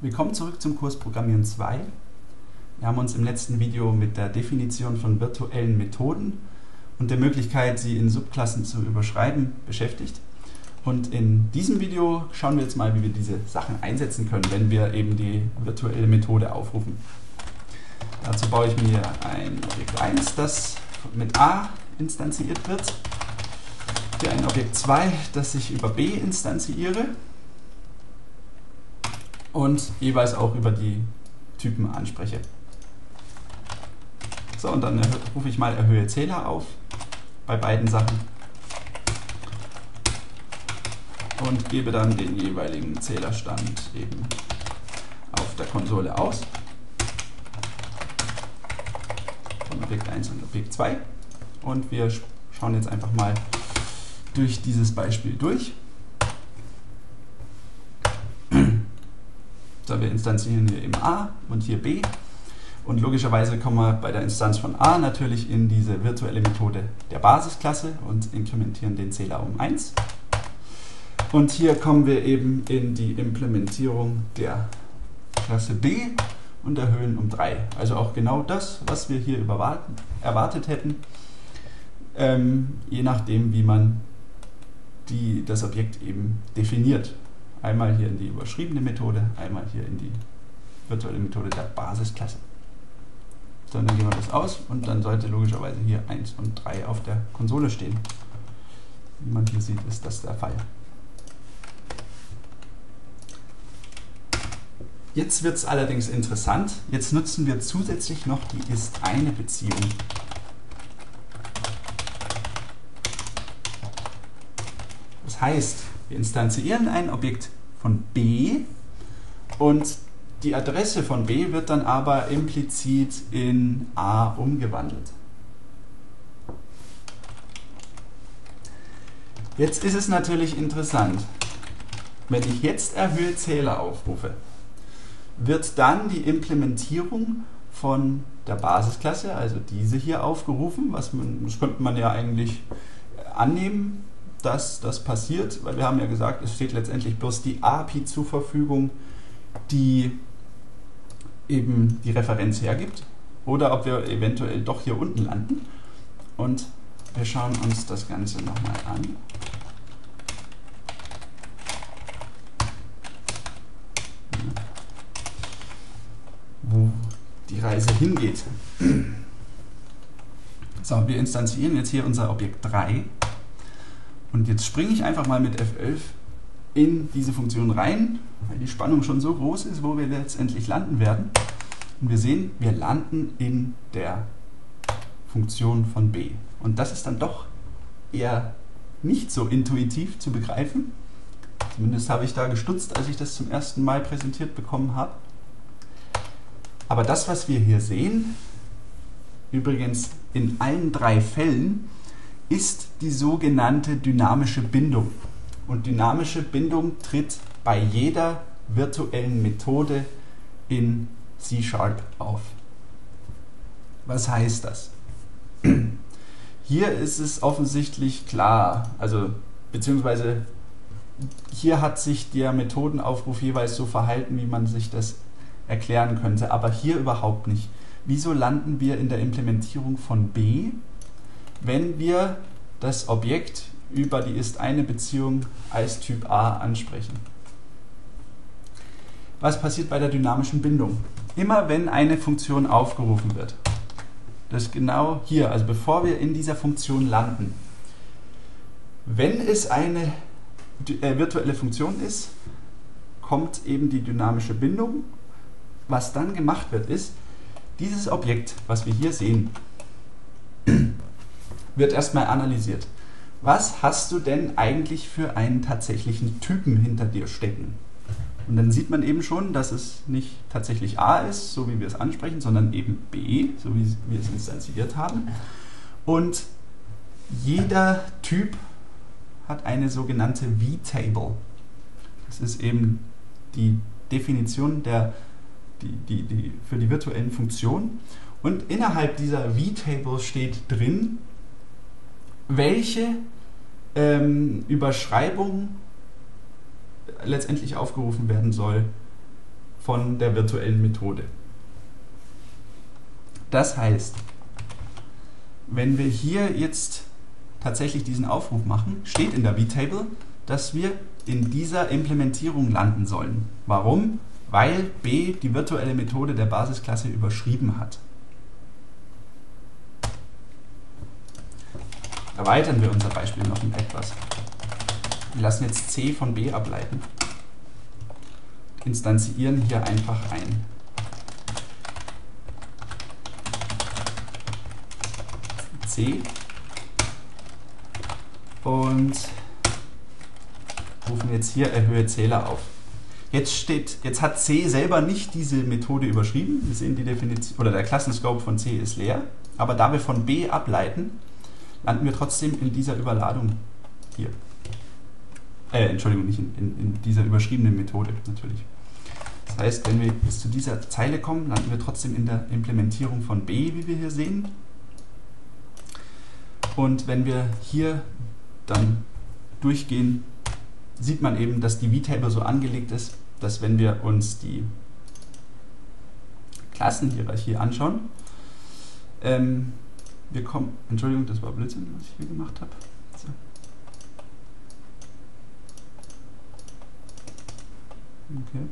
Willkommen zurück zum Kurs Programmieren 2. Wir haben uns im letzten Video mit der Definition von virtuellen Methoden und der Möglichkeit, sie in Subklassen zu überschreiben, beschäftigt. Und in diesem Video schauen wir jetzt mal, wie wir diese Sachen einsetzen können, wenn wir eben die virtuelle Methode aufrufen. Dazu baue ich mir ein Objekt 1, das mit A instanziert wird. Hier ein Objekt 2, das ich über B instanziere und jeweils auch über die Typen anspreche. So, und dann rufe ich mal Erhöhe Zähler auf bei beiden Sachen und gebe dann den jeweiligen Zählerstand eben auf der Konsole aus. Von Objekt 1 und Objekt 2. Und wir schauen jetzt einfach mal durch dieses Beispiel durch. So, wir instanzieren hier eben A und hier B. Und logischerweise kommen wir bei der Instanz von A natürlich in diese virtuelle Methode der Basisklasse und inkrementieren den Zähler um 1. Und hier kommen wir eben in die Implementierung der Klasse B und erhöhen um 3. Also auch genau das, was wir hier erwartet hätten, ähm, je nachdem, wie man die, das Objekt eben definiert. Einmal hier in die überschriebene Methode, einmal hier in die virtuelle Methode der Basisklasse. So, dann gehen wir das aus und dann sollte logischerweise hier 1 und 3 auf der Konsole stehen. Wie man hier sieht, ist das der Fall. Jetzt wird es allerdings interessant. Jetzt nutzen wir zusätzlich noch die ist-eine-Beziehung. Das heißt, wir instanzieren ein Objekt von B und die Adresse von B wird dann aber implizit in A umgewandelt. Jetzt ist es natürlich interessant, wenn ich jetzt erhöhe Zähler aufrufe, wird dann die Implementierung von der Basisklasse, also diese hier aufgerufen, was man, das könnte man ja eigentlich annehmen, dass das passiert, weil wir haben ja gesagt, es steht letztendlich bloß die API zur Verfügung, die eben die Referenz hergibt oder ob wir eventuell doch hier unten landen. Und wir schauen uns das Ganze nochmal an. Wo die Reise hingeht. So, wir instanzieren jetzt hier unser Objekt 3 und jetzt springe ich einfach mal mit F11 in diese Funktion rein, weil die Spannung schon so groß ist, wo wir letztendlich landen werden. Und wir sehen, wir landen in der Funktion von b. Und das ist dann doch eher nicht so intuitiv zu begreifen. Zumindest habe ich da gestutzt, als ich das zum ersten Mal präsentiert bekommen habe. Aber das, was wir hier sehen, übrigens in allen drei Fällen, ist die sogenannte dynamische Bindung. Und dynamische Bindung tritt bei jeder virtuellen Methode in C-Sharp auf. Was heißt das? Hier ist es offensichtlich klar, also beziehungsweise hier hat sich der Methodenaufruf jeweils so verhalten, wie man sich das erklären könnte, aber hier überhaupt nicht. Wieso landen wir in der Implementierung von B wenn wir das Objekt über die ist-eine-Beziehung als Typ A ansprechen. Was passiert bei der dynamischen Bindung? Immer wenn eine Funktion aufgerufen wird, das ist genau hier, also bevor wir in dieser Funktion landen, wenn es eine äh, virtuelle Funktion ist, kommt eben die dynamische Bindung. Was dann gemacht wird, ist, dieses Objekt, was wir hier sehen, wird erstmal analysiert. Was hast du denn eigentlich für einen tatsächlichen Typen hinter dir stecken? Und dann sieht man eben schon, dass es nicht tatsächlich A ist, so wie wir es ansprechen, sondern eben B, so wie wir es instanziert haben. Und jeder Typ hat eine sogenannte V-Table. Das ist eben die Definition der, die, die, die, für die virtuellen Funktionen. Und innerhalb dieser V-Table steht drin, welche ähm, Überschreibung letztendlich aufgerufen werden soll von der virtuellen Methode. Das heißt, wenn wir hier jetzt tatsächlich diesen Aufruf machen, steht in der vtable, dass wir in dieser Implementierung landen sollen. Warum? Weil b die virtuelle Methode der Basisklasse überschrieben hat. Erweitern wir unser Beispiel noch etwas. Wir lassen jetzt c von b ableiten. Instanzieren hier einfach ein c und rufen jetzt hier erhöhe Zähler auf. Jetzt steht, jetzt hat C selber nicht diese Methode überschrieben. Wir sehen die Definition oder der Klassenscope von C ist leer. Aber da wir von B ableiten, landen wir trotzdem in dieser Überladung hier. Äh, Entschuldigung, nicht in, in, in dieser überschriebenen Methode natürlich. Das heißt, wenn wir bis zu dieser Zeile kommen, landen wir trotzdem in der Implementierung von B, wie wir hier sehen. Und wenn wir hier dann durchgehen, sieht man eben, dass die vTable so angelegt ist, dass wenn wir uns die Klassenhierarchie anschauen, ähm, wir kommen, Entschuldigung, das war Blödsinn, was ich hier gemacht habe. So. Okay.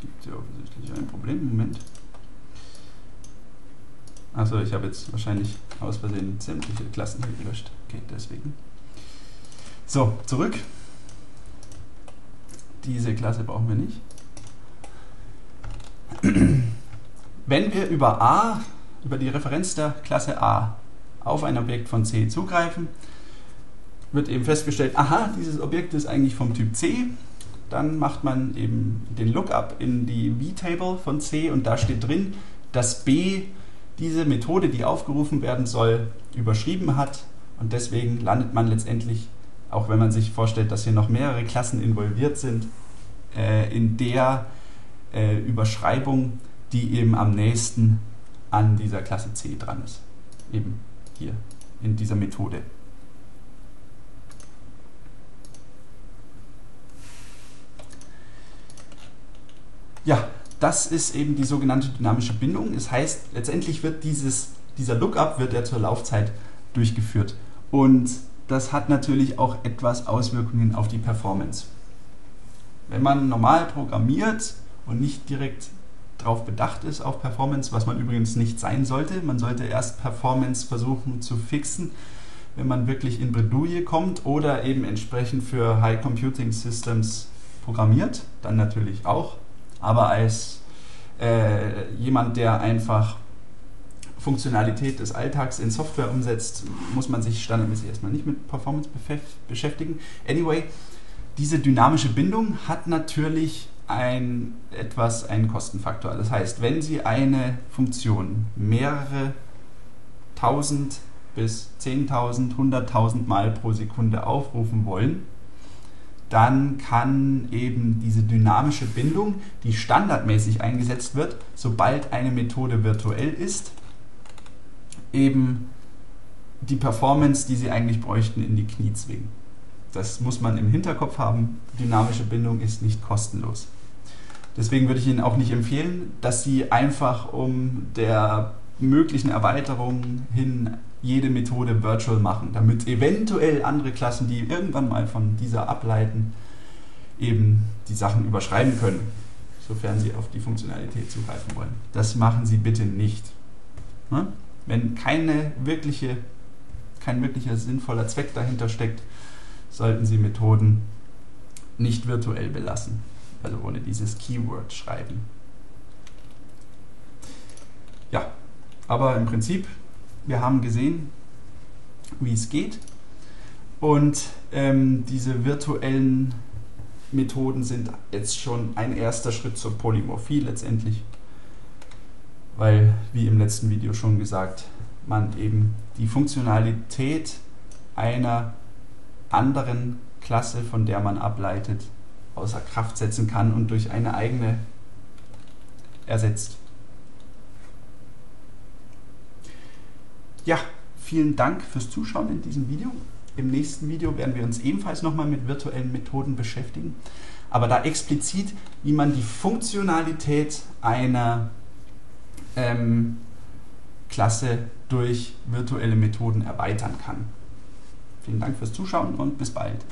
Gibt ja offensichtlich ein Problem. Moment. Achso, ich habe jetzt wahrscheinlich aus Versehen sämtliche Klassen hier gelöscht. Okay, deswegen. So, zurück. Diese Klasse brauchen wir nicht. Wenn wir über A, über die Referenz der Klasse A auf ein Objekt von C zugreifen, wird eben festgestellt, aha, dieses Objekt ist eigentlich vom Typ C. Dann macht man eben den Lookup in die vTable von C und da steht drin, dass B diese Methode, die aufgerufen werden soll, überschrieben hat und deswegen landet man letztendlich auch wenn man sich vorstellt, dass hier noch mehrere Klassen involviert sind, äh, in der äh, Überschreibung, die eben am nächsten an dieser Klasse C dran ist. Eben hier in dieser Methode. Ja, das ist eben die sogenannte dynamische Bindung. Das heißt, letztendlich wird dieses, dieser Lookup wird ja zur Laufzeit durchgeführt. Und das hat natürlich auch etwas Auswirkungen auf die Performance. Wenn man normal programmiert und nicht direkt darauf bedacht ist auf Performance, was man übrigens nicht sein sollte, man sollte erst Performance versuchen zu fixen, wenn man wirklich in Bredouille kommt oder eben entsprechend für High Computing Systems programmiert, dann natürlich auch, aber als äh, jemand, der einfach Funktionalität des Alltags in Software umsetzt, muss man sich standardmäßig erstmal nicht mit Performance beschäftigen. Anyway, diese dynamische Bindung hat natürlich ein, etwas einen Kostenfaktor. Das heißt, wenn Sie eine Funktion mehrere tausend bis 10.000, 100.000 Mal pro Sekunde aufrufen wollen, dann kann eben diese dynamische Bindung, die standardmäßig eingesetzt wird, sobald eine Methode virtuell ist, eben die Performance, die sie eigentlich bräuchten, in die Knie zwingen. Das muss man im Hinterkopf haben. Dynamische Bindung ist nicht kostenlos. Deswegen würde ich Ihnen auch nicht empfehlen, dass Sie einfach um der möglichen Erweiterung hin jede Methode virtual machen, damit eventuell andere Klassen, die irgendwann mal von dieser ableiten, eben die Sachen überschreiben können, sofern sie auf die Funktionalität zugreifen wollen. Das machen Sie bitte nicht. Ne? wenn keine wirkliche, kein wirklicher sinnvoller Zweck dahinter steckt, sollten Sie Methoden nicht virtuell belassen, also ohne dieses Keyword schreiben. Ja, aber im Prinzip, wir haben gesehen, wie es geht und ähm, diese virtuellen Methoden sind jetzt schon ein erster Schritt zur Polymorphie letztendlich weil, wie im letzten Video schon gesagt, man eben die Funktionalität einer anderen Klasse, von der man ableitet, außer Kraft setzen kann und durch eine eigene ersetzt. Ja, vielen Dank fürs Zuschauen in diesem Video. Im nächsten Video werden wir uns ebenfalls nochmal mit virtuellen Methoden beschäftigen. aber da explizit, wie man die Funktionalität einer ähm, Klasse durch virtuelle Methoden erweitern kann. Vielen Dank fürs Zuschauen und bis bald.